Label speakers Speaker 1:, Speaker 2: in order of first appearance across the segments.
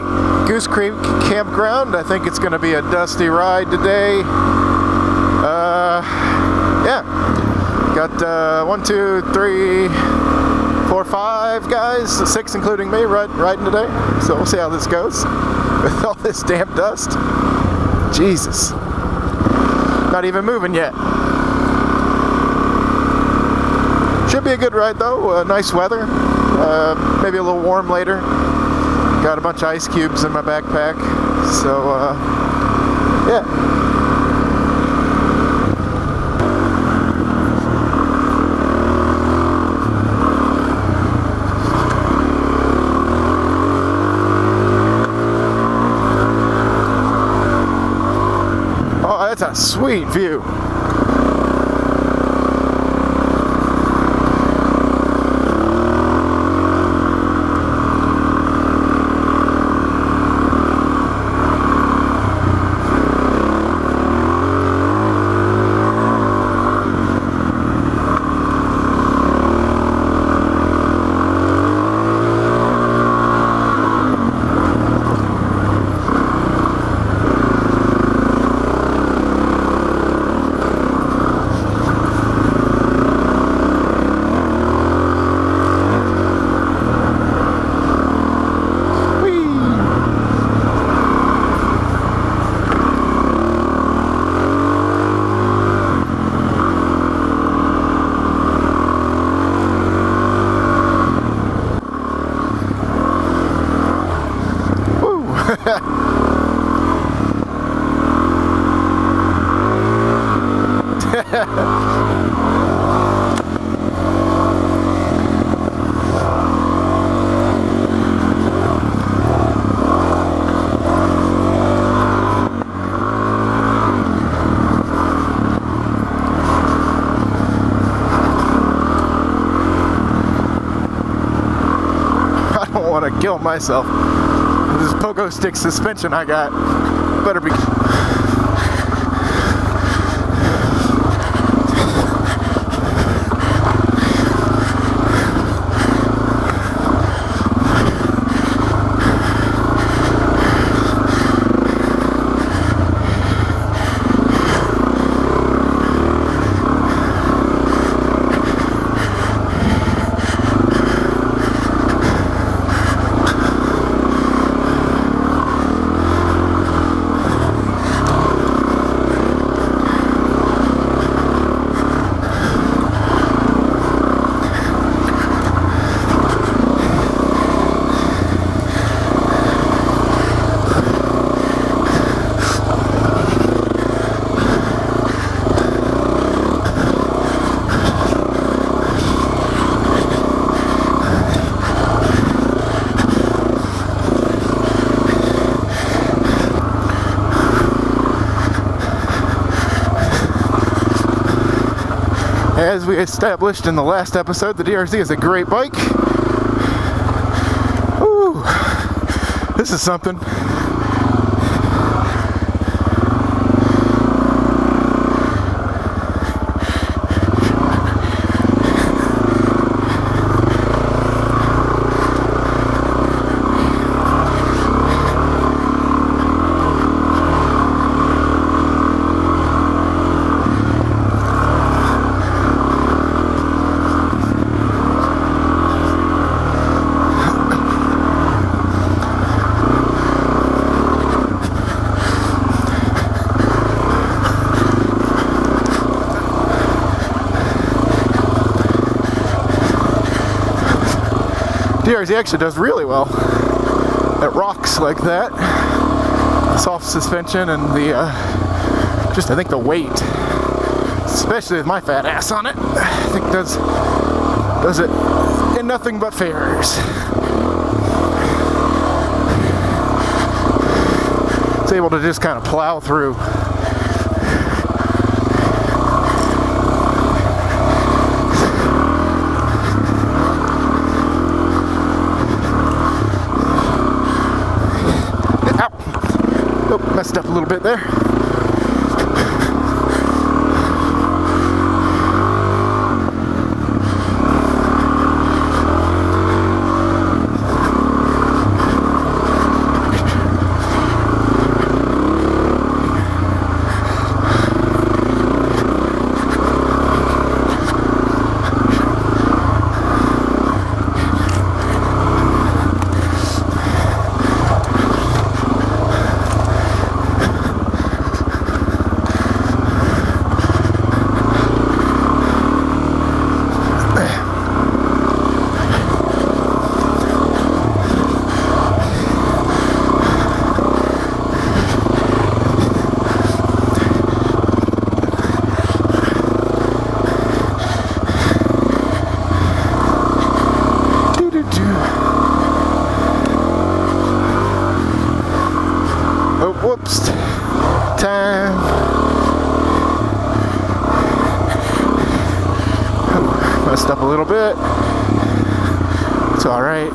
Speaker 1: at Goose Creek Campground. I think it's going to be a dusty ride today. Uh, yeah. Got uh, one, two, three, four, five guys, six including me, riding today. So we'll see how this goes with all this damp dust. Jesus. Not even moving yet. Should be a good ride though. Uh, nice weather. Uh, maybe a little warm later. Got a bunch of ice cubes in my backpack. So, uh, yeah. Oh, that's a sweet view. I kill myself. This pogo stick suspension I got better be. As we established in the last episode, the DRZ is a great bike. Ooh, this is something. DRZ actually does really well at rocks like that. Soft suspension and the, uh, just I think the weight, especially with my fat ass on it, I think does, does it in nothing but favors. It's able to just kind of plow through. Ow. Oh, messed up a little bit there. up a little bit. It's all right.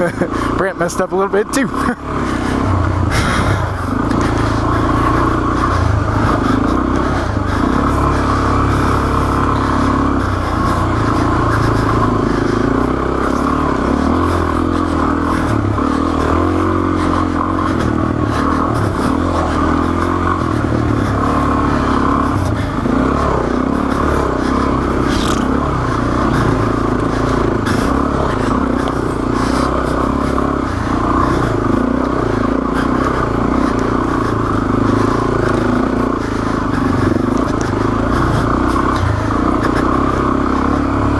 Speaker 1: Brant messed up a little bit too.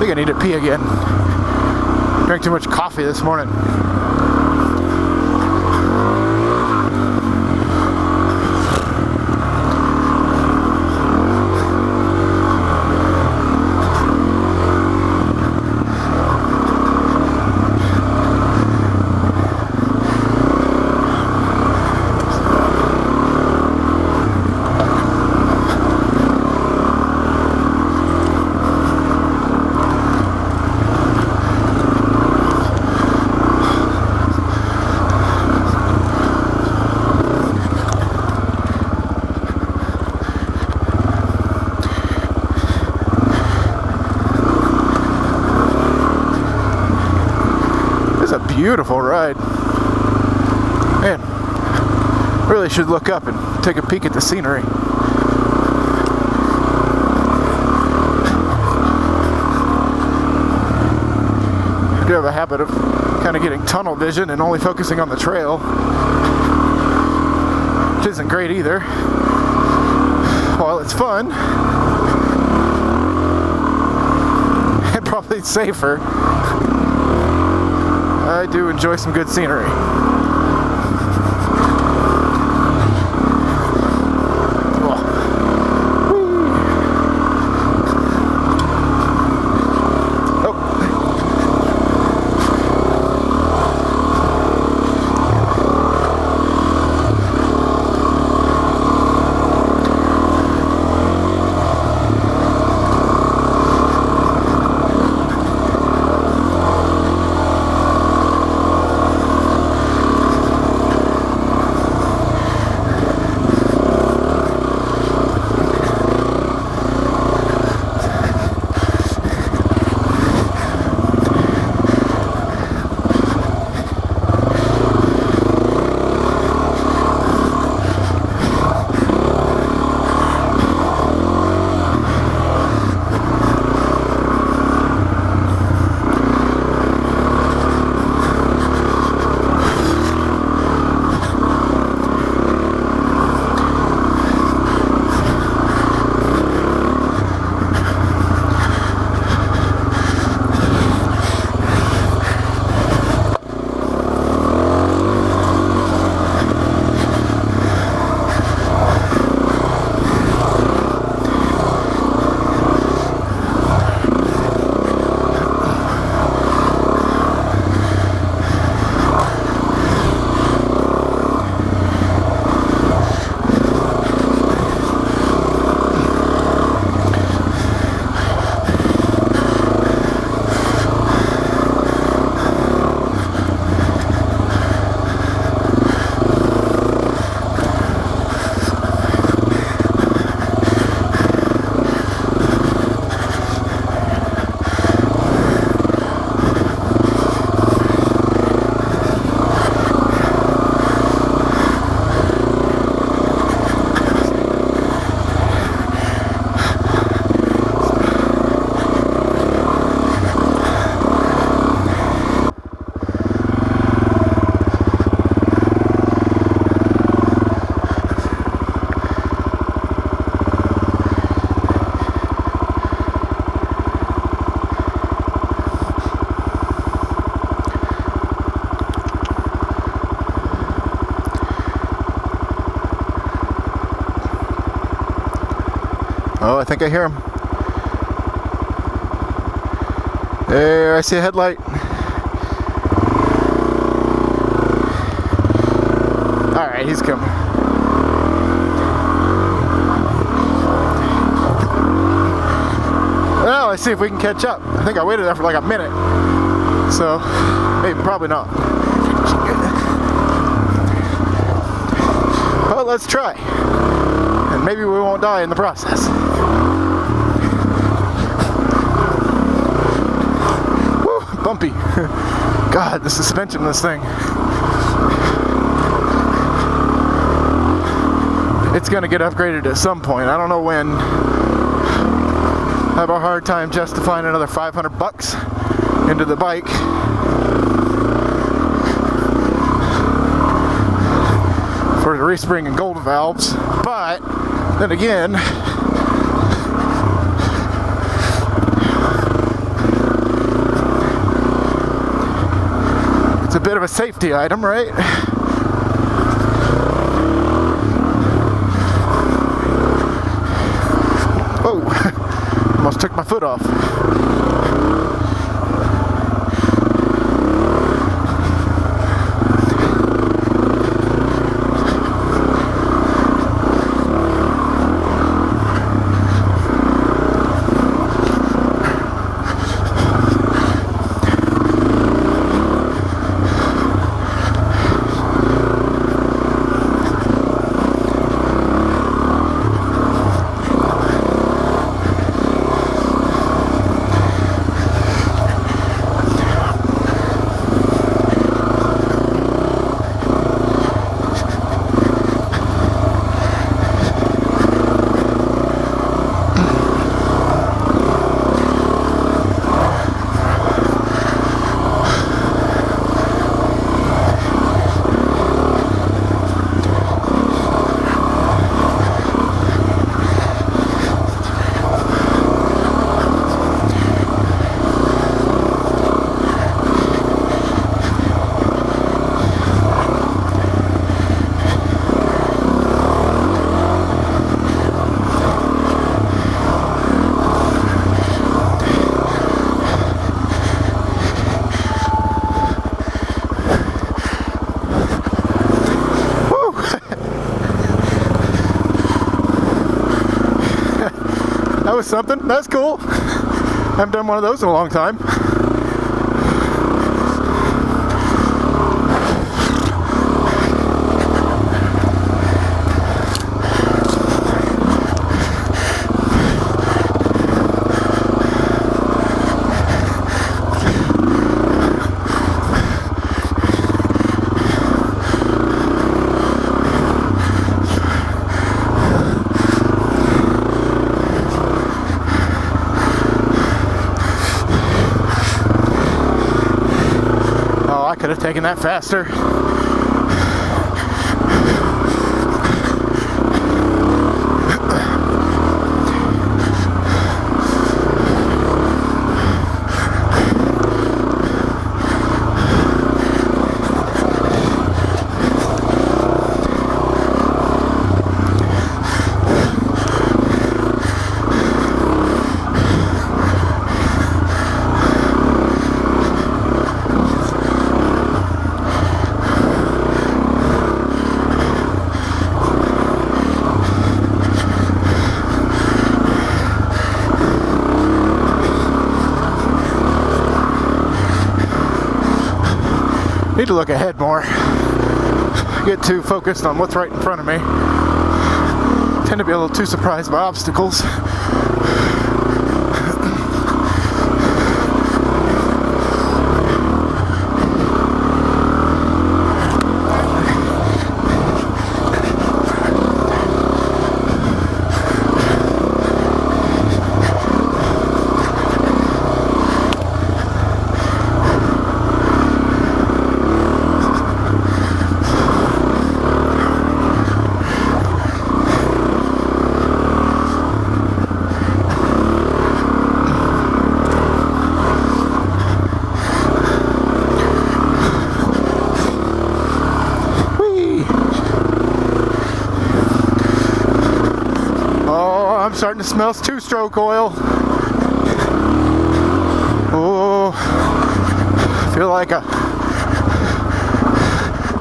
Speaker 1: I think I need to pee again. Drank too much coffee this morning. It's a beautiful ride. Man, really should look up and take a peek at the scenery. I do have a habit of kind of getting tunnel vision and only focusing on the trail, which isn't great either. While it's fun, and probably safer, I do enjoy some good scenery. Oh, I think I hear him. There, I see a headlight. Alright, he's coming. Well, let's see if we can catch up. I think I waited there for like a minute. So, maybe, probably not. But let's try. And maybe we won't die in the process. Woo, bumpy. God, the suspension of this thing. It's gonna get upgraded at some point. I don't know when. I have a hard time justifying another 500 bucks into the bike. For the respring and gold valves, but then again, bit of a safety item, right? Oh, almost took my foot off. Was something. That's cool. I haven't done one of those in a long time. Taken that faster. To look ahead more. Get too focused on what's right in front of me. Tend to be a little too surprised by obstacles. Whee! Oh, I'm starting to smell two-stroke oil. Oh. Feel like a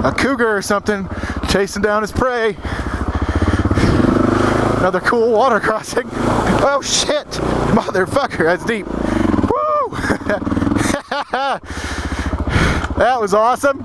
Speaker 1: a cougar or something chasing down his prey. Another cool water crossing. Oh shit! Motherfucker, that's deep. Woo! that was awesome.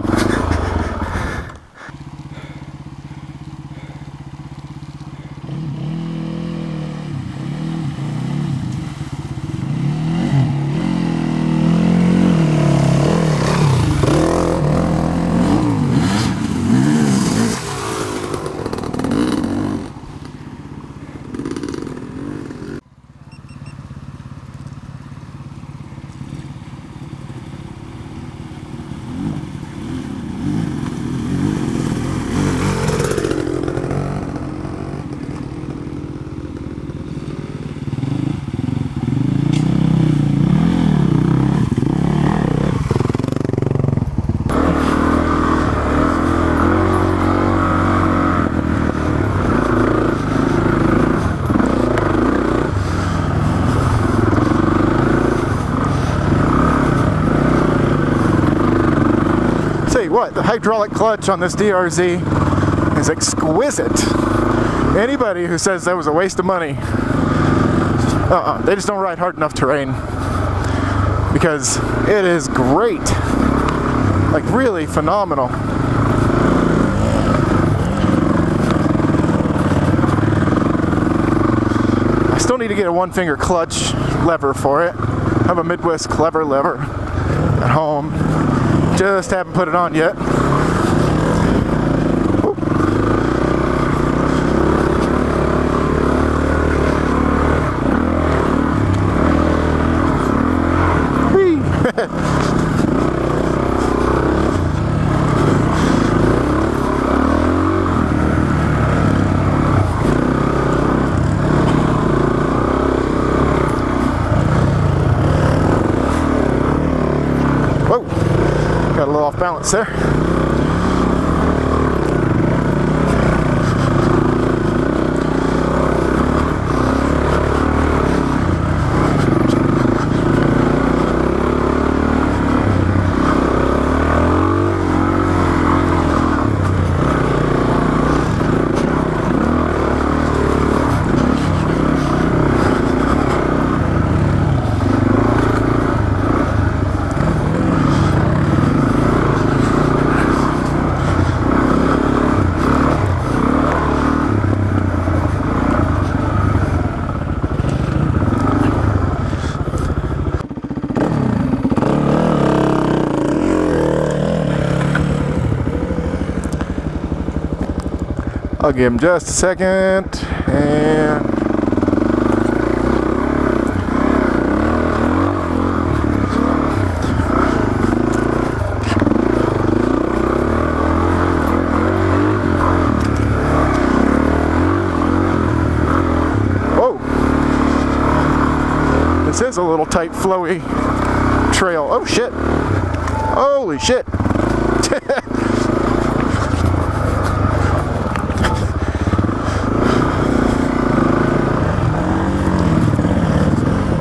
Speaker 1: Tell you what, the hydraulic clutch on this DRZ is exquisite. Anybody who says that was a waste of money, uh-uh, they just don't ride hard enough terrain because it is great, like really phenomenal. I still need to get a one finger clutch lever for it. I have a Midwest clever lever at home. Just haven't put it on yet. Whoop. Whee. Whoa, got a little off balance there. I'll give him just a second and. This is a little tight flowy trail. Oh shit. Holy shit.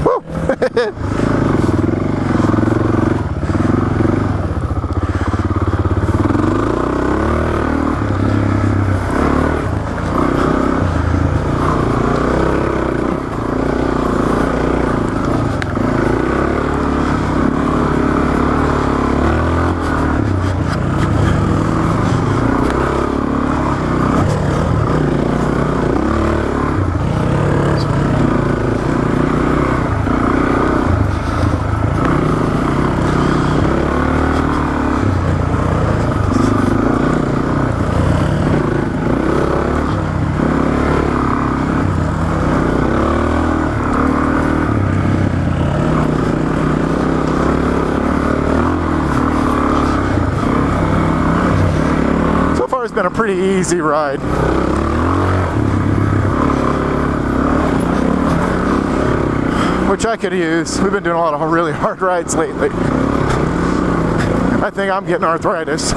Speaker 1: Woo. So far, it's been a pretty easy ride. Which I could use. We've been doing a lot of really hard rides lately. I think I'm getting arthritis.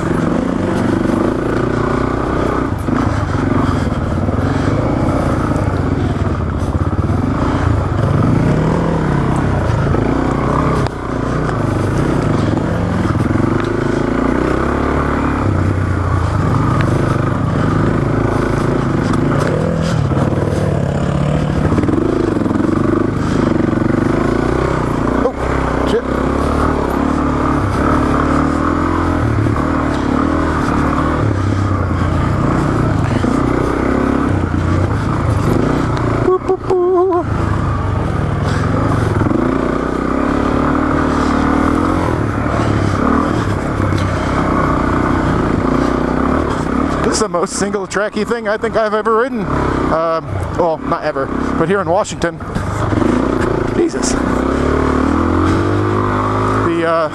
Speaker 1: The most single tracky thing I think I've ever ridden. Uh, well, not ever, but here in Washington. Jesus. The, uh,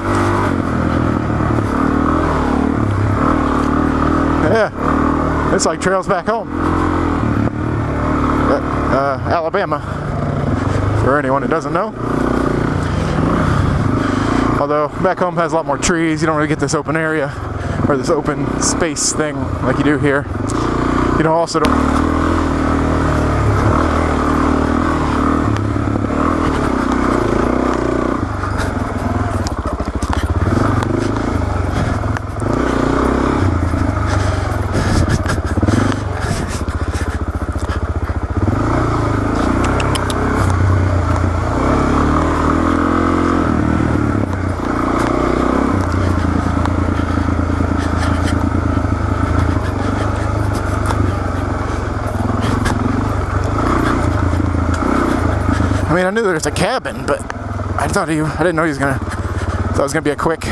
Speaker 1: yeah, it's like trails back home. Uh, Alabama, for anyone who doesn't know. Although back home has a lot more trees, you don't really get this open area or this open space thing like you do here. You know, also don't. Cabin, but I thought he, I didn't know he was gonna, thought it was gonna be a quick.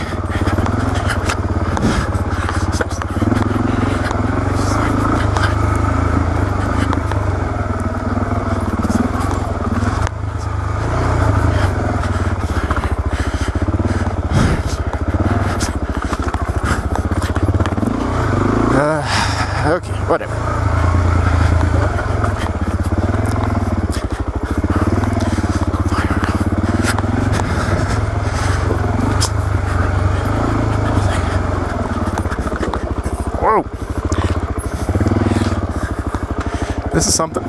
Speaker 1: Uh, okay, whatever. Whoa. This is something.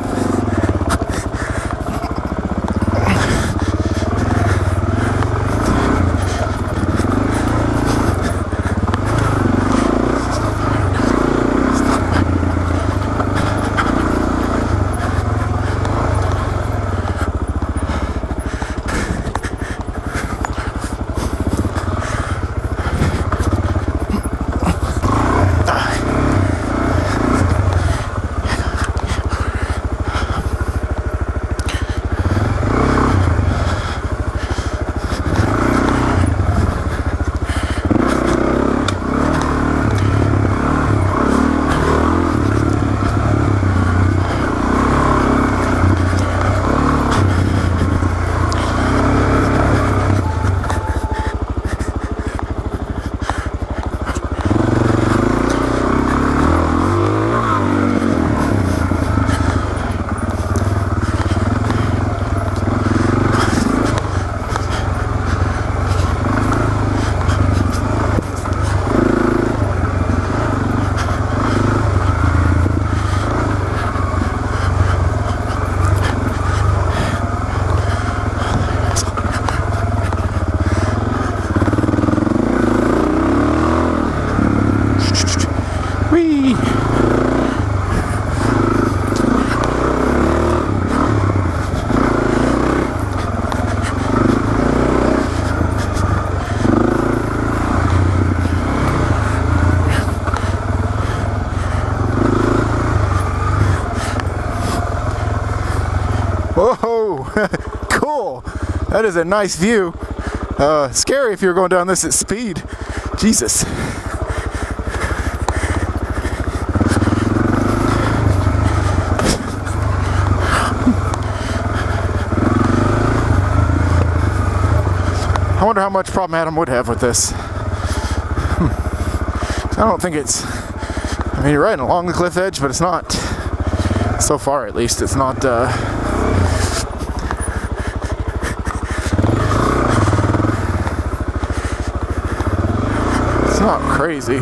Speaker 1: Whee! Whoa, cool. That is a nice view. Uh, scary if you're going down this at speed. Jesus. I wonder how much problem Adam would have with this. Hmm. I don't think it's. I mean, you're riding along the cliff edge, but it's not. So far, at least, it's not. Uh, not crazy.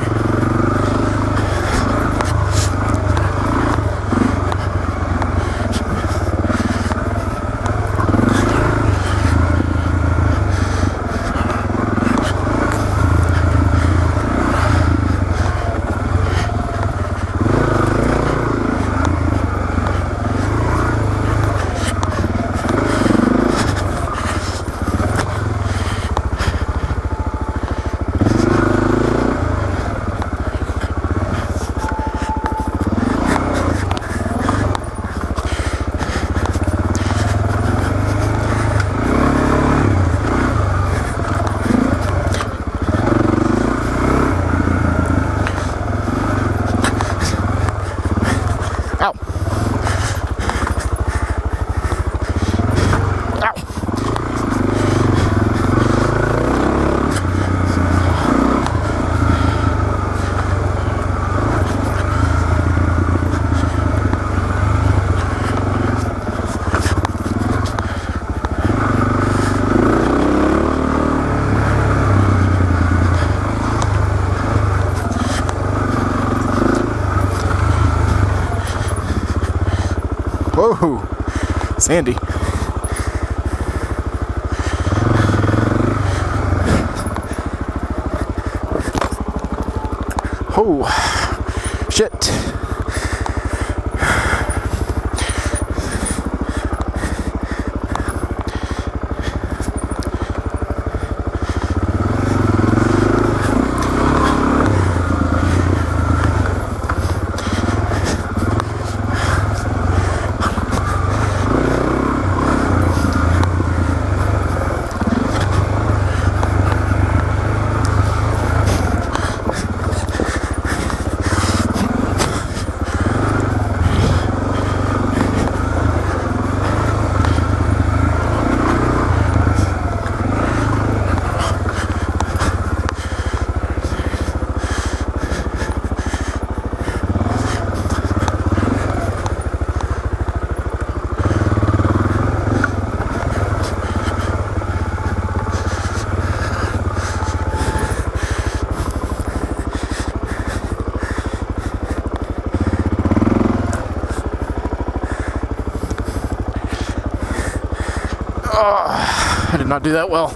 Speaker 1: Sandy. Oh, shit. I did not do that well.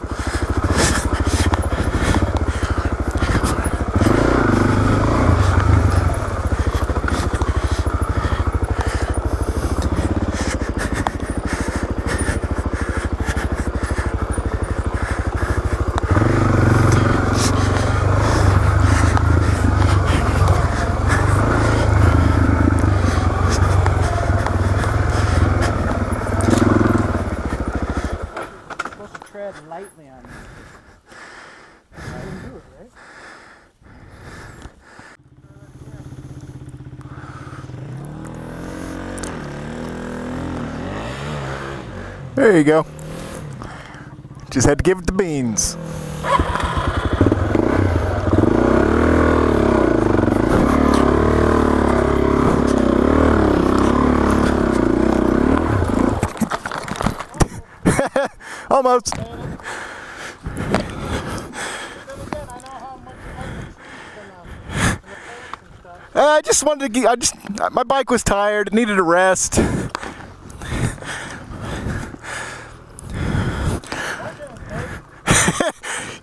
Speaker 1: There you go. Just had to give it the beans. Almost. Uh, I just wanted to I just, my bike was tired, needed a rest.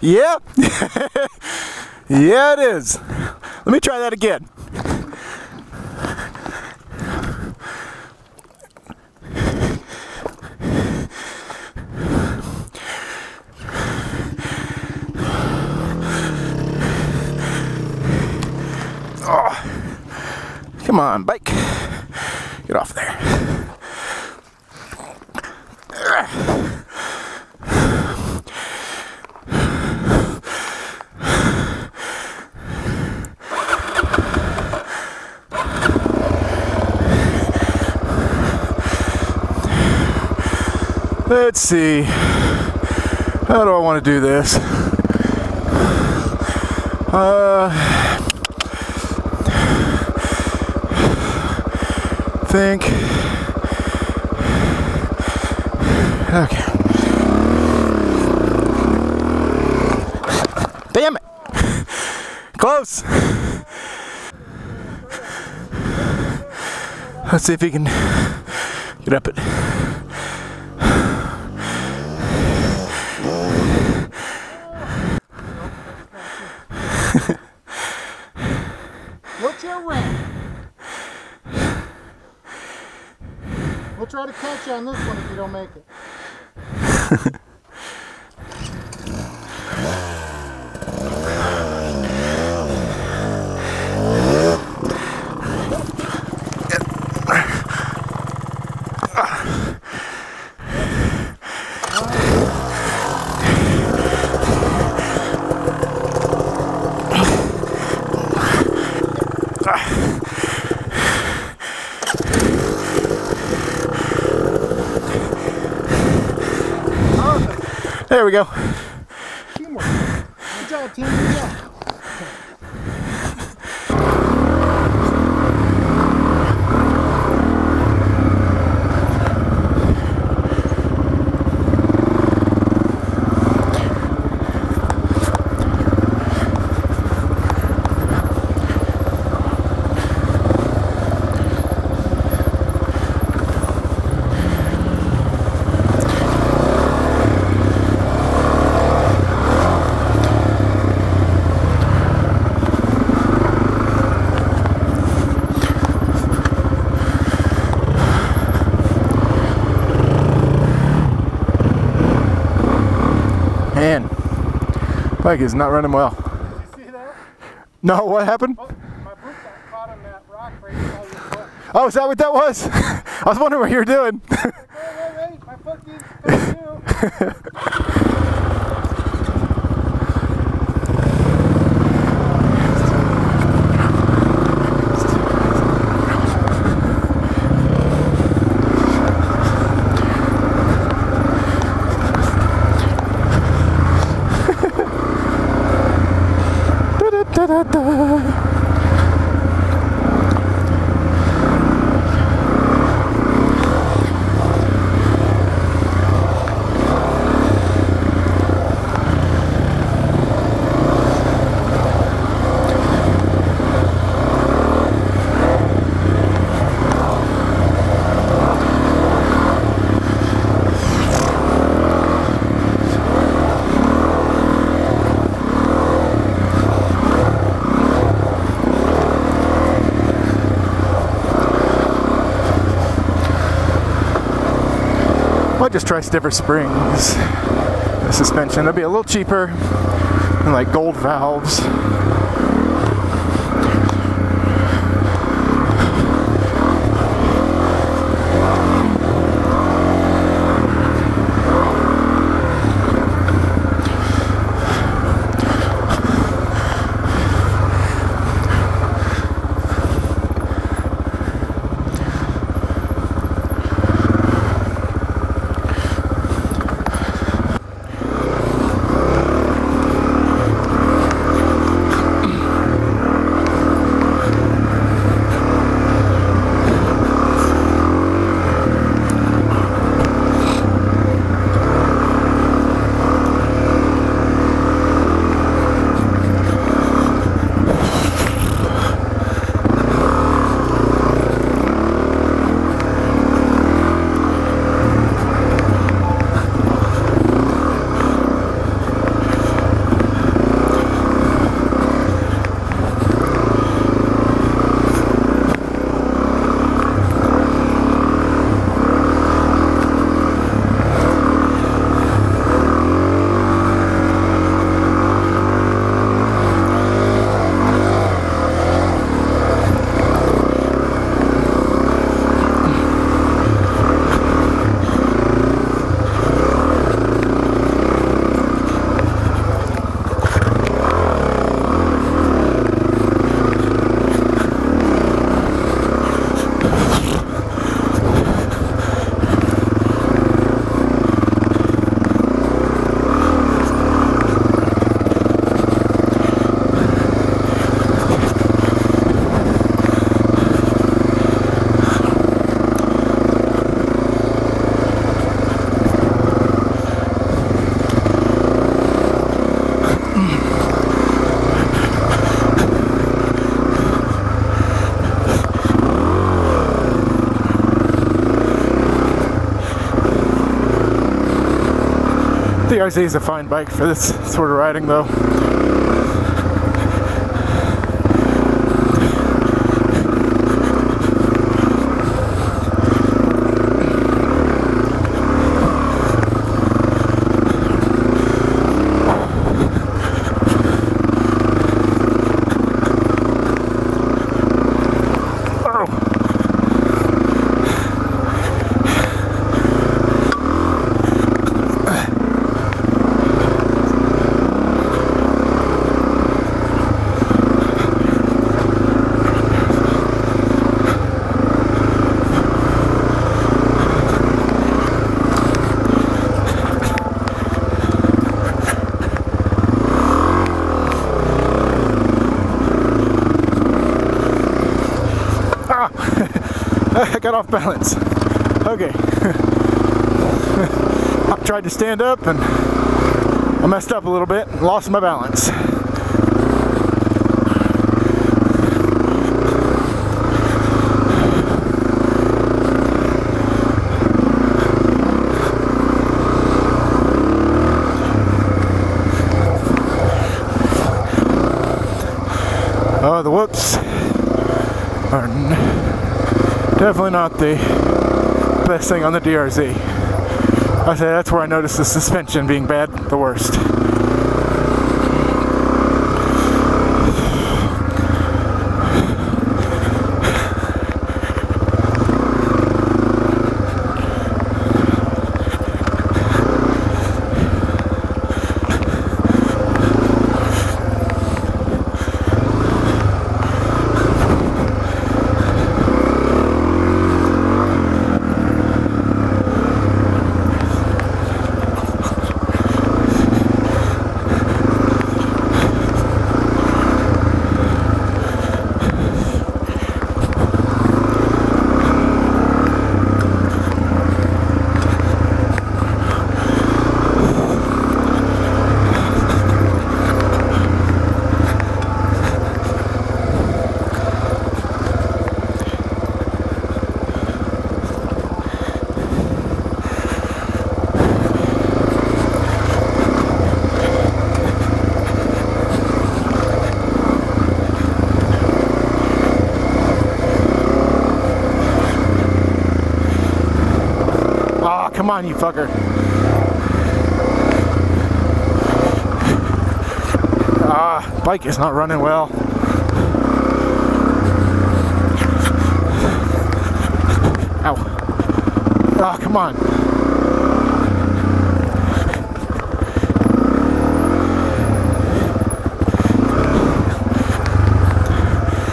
Speaker 1: Yeah. yeah, it is. Let me try that again. Oh. Come on, bike. Get off there. Let's see. How do I want to do this? Uh, think. Okay. Damn it! Close! Let's see if he can get up it.
Speaker 2: What's your rank? We'll try to catch you on this one if you don't make it.
Speaker 1: There we go. Bike is not running well.
Speaker 2: Did you see that?
Speaker 1: No, what happened?
Speaker 2: Oh, my boot got caught on that rock right below your foot.
Speaker 1: Oh, is that what that was? I was wondering what you were doing. Might just try stiffer springs. The suspension, it'll be a little cheaper. And like gold valves. The RZ is a fine bike for this sort of riding though. Oh. Ah! I got off balance. Okay. I tried to stand up and I messed up a little bit, lost my balance. Oh, the whoops are n- definitely not the best thing on the DRZ. I say that's where I noticed the suspension being bad the worst. Ah, come on, you fucker. Ah, bike is not running well. Ow. Ah, come on.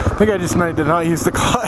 Speaker 1: I think I just meant to not use the clutch.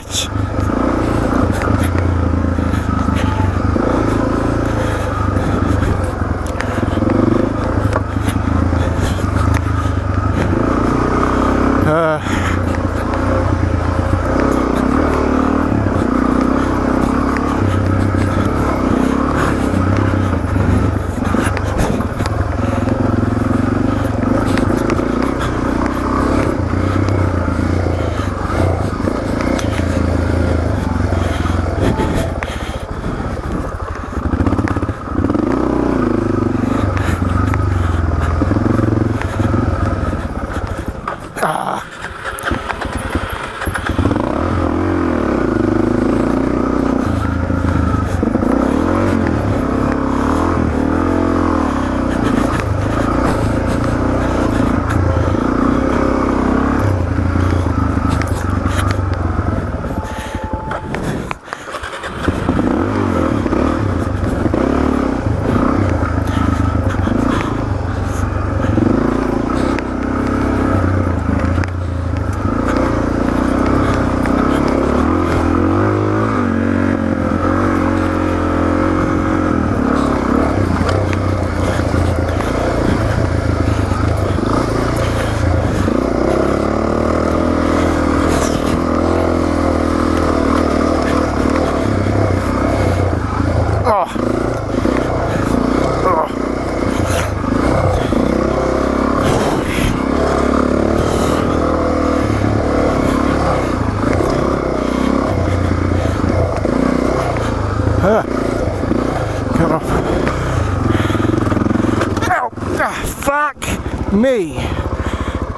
Speaker 1: Me.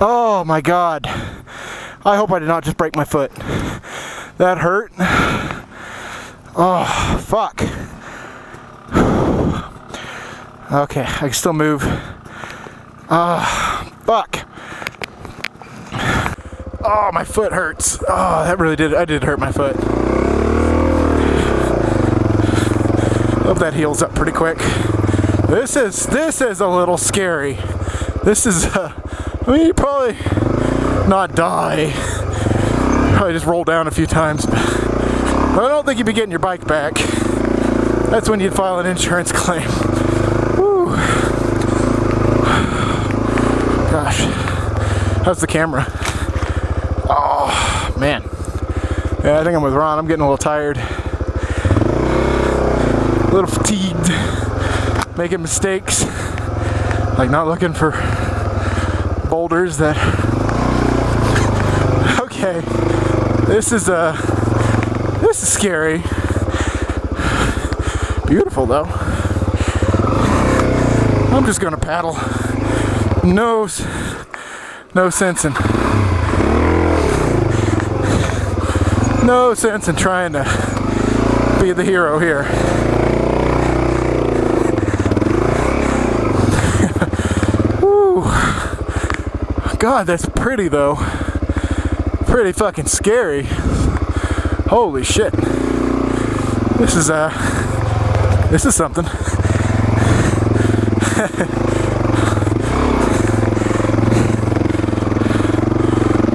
Speaker 1: Oh my god. I hope I did not just break my foot. That hurt. Oh, fuck. Okay, I can still move. Ah, fuck. Oh, my foot hurts. Oh, that really did. I did hurt my foot. Hope that heals up pretty quick. This is this is a little scary. This is. Uh, I mean, you probably not die. Probably just roll down a few times. I don't think you'd be getting your bike back. That's when you'd file an insurance claim. Whew. Gosh. How's the camera? Oh, man. Yeah, I think I'm with Ron. I'm getting a little tired. A little fatigued. Making mistakes. Like not looking for boulders that. Okay. This is, uh. This is scary. Beautiful though. I'm just gonna paddle. No, no sense in. No sense in trying to be the hero here. God, that's pretty though. Pretty fucking scary. Holy shit. This is uh this is something.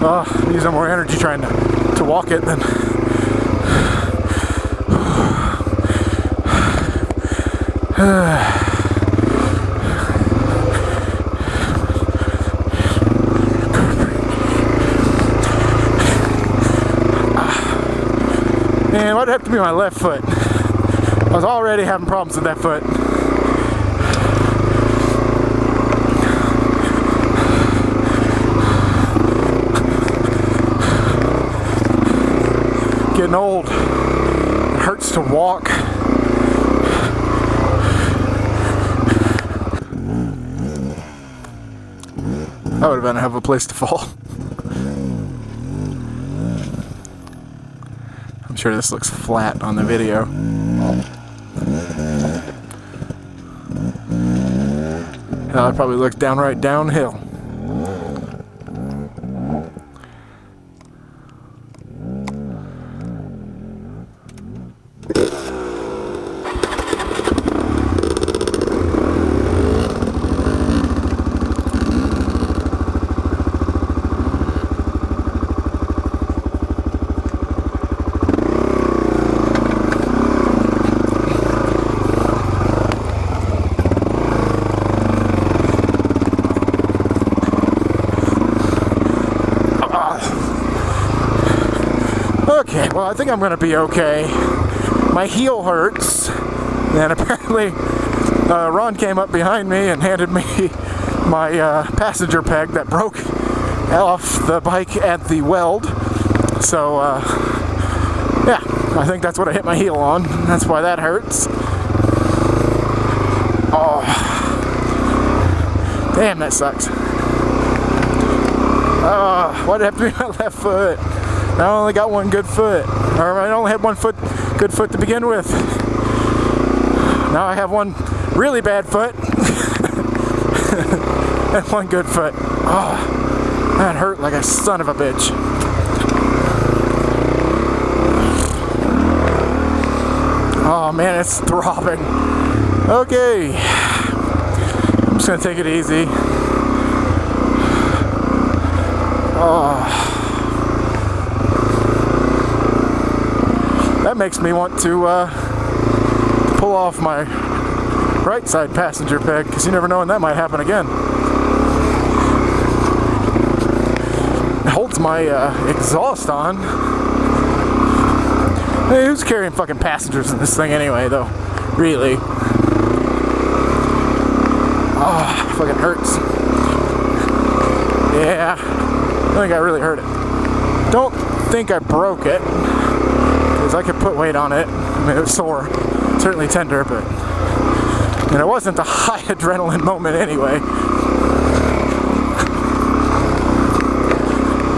Speaker 1: oh, using more energy trying to, to walk it than Man, why'd have to be my left foot? I was already having problems with that foot. Getting old. It hurts to walk. That would have been a hell of a place to fall. I'm sure this looks flat on the video. I probably looked downright downhill. Okay, well, I think I'm gonna be okay. My heel hurts, and apparently, uh, Ron came up behind me and handed me my uh, passenger peg that broke off the bike at the weld. So, uh, yeah, I think that's what I hit my heel on. That's why that hurts. Oh, damn, that sucks. Oh, why'd to my left foot? I only got one good foot. Or I only had one foot good foot to begin with. Now I have one really bad foot. and one good foot. Oh, that hurt like a son of a bitch. Oh man, it's throbbing. Okay. I'm just gonna take it easy. Oh. That makes me want to uh, pull off my right side passenger peg because you never know when that might happen again. It holds my uh, exhaust on. Hey, who's carrying fucking passengers in this thing anyway, though? Really? Oh, fucking hurts. Yeah, I think I really hurt it. Don't think I broke it because I could put weight on it. I mean, it was sore, certainly tender, but and it wasn't a high adrenaline moment anyway.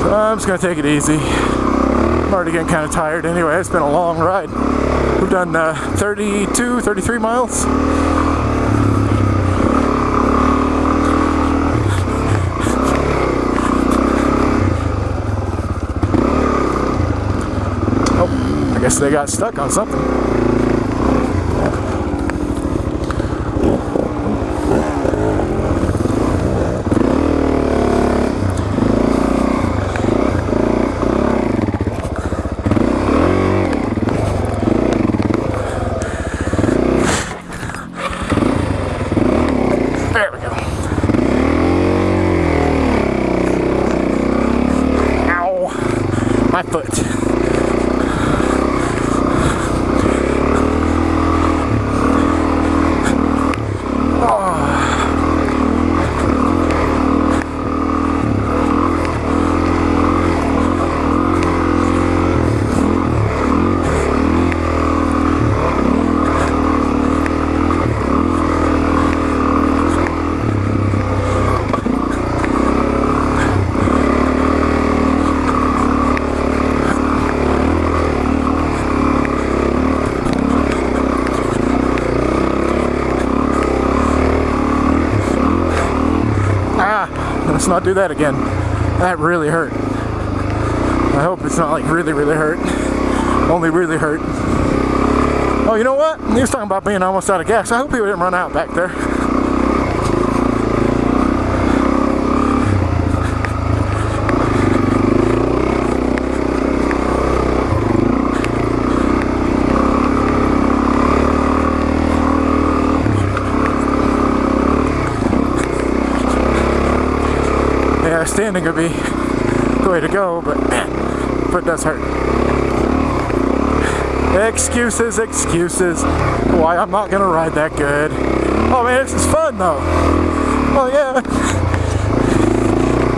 Speaker 1: I'm just gonna take it easy. I'm already getting kind of tired anyway. It's been a long ride. We've done uh, 32, 33 miles. I guess they got stuck on something. There we go. Ow. My foot. Not do that again. That really hurt. I hope it's not like really, really hurt. Only really hurt. Oh, you know what? He was talking about being almost out of gas. I hope he didn't run out back there. Yeah, standing would be the way to go, but man, foot does hurt. Excuses, excuses. Why I'm not gonna ride that good. Oh man, this is fun though. Oh yeah.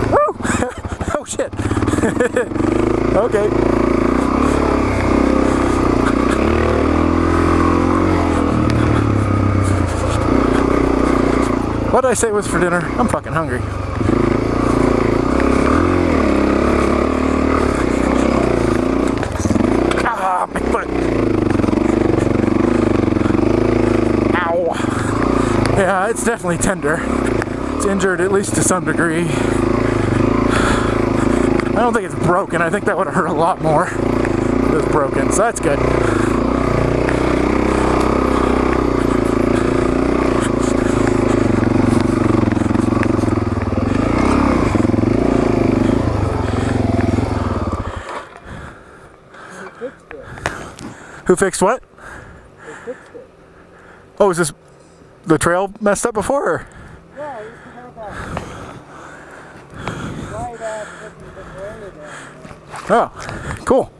Speaker 1: Woo! oh shit. okay. What did I say was for dinner? I'm fucking hungry. Ah, my foot. Ow. Yeah, it's definitely tender. It's injured at least to some degree. I don't think it's broken. I think that would have hurt a lot more if it was broken, so that's good. Who fixed what? Oh, is this the trail messed up before? Or?
Speaker 2: Yeah, I used to have a right at looking for there.
Speaker 1: Oh, cool.